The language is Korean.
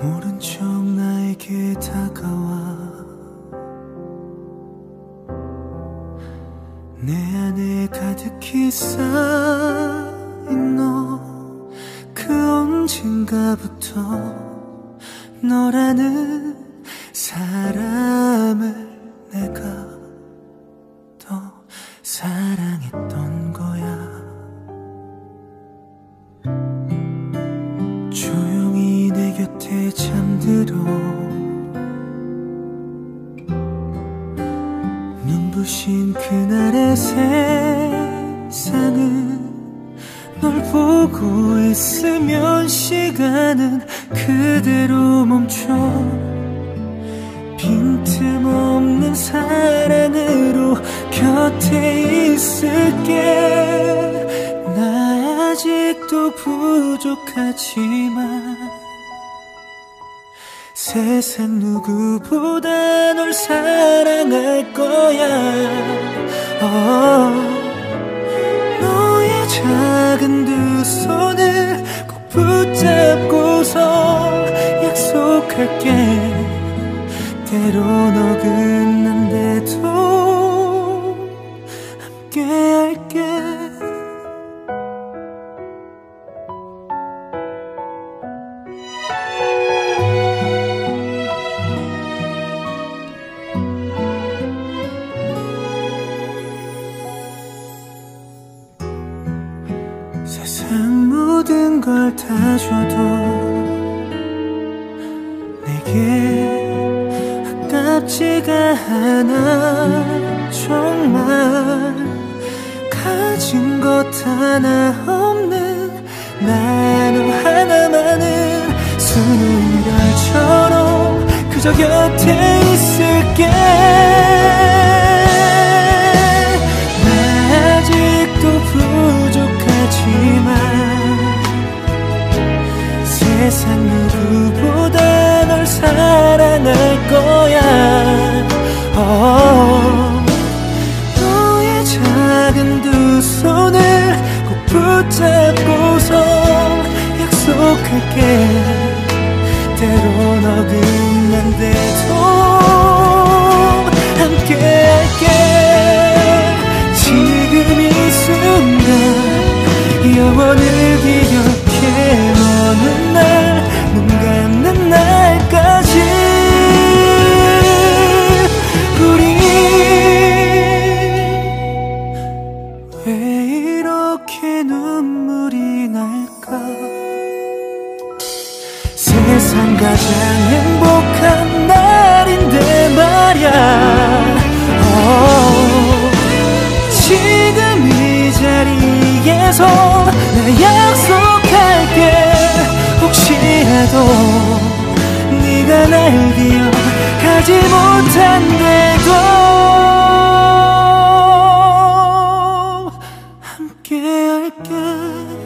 모른 척 나에게 다가와. 내 안에 가득히 쌓인 너 그 언젠가부터 너라는 사람을 내가 부신 그날의 세상은 널 보고 있으면 시간은 그대로 멈춰. 빈틈없는 사랑으로 곁에 있을게. 나 아직도 부족하지만 세상 누구보다 널 사랑할 거야 어. 너의 작은 두 손을 꼭 붙잡고서 약속할게 때론 어긋 모든 걸 다 줘도 내게 아깝지가 않아. 정말 가진 것 하나 없는 나너 하나만은 수는 별처럼 그저 곁에 있을게 작은 두 손을 꼭 붙잡고서 약속할게. 때론 어긋난데도 이렇게 눈물이 날까? 세상 가장 행복한 날인데 말야. 어, 지금 이 자리에서 나 약속할게. 혹시라도 네가 날 기억하지 못 함께할게.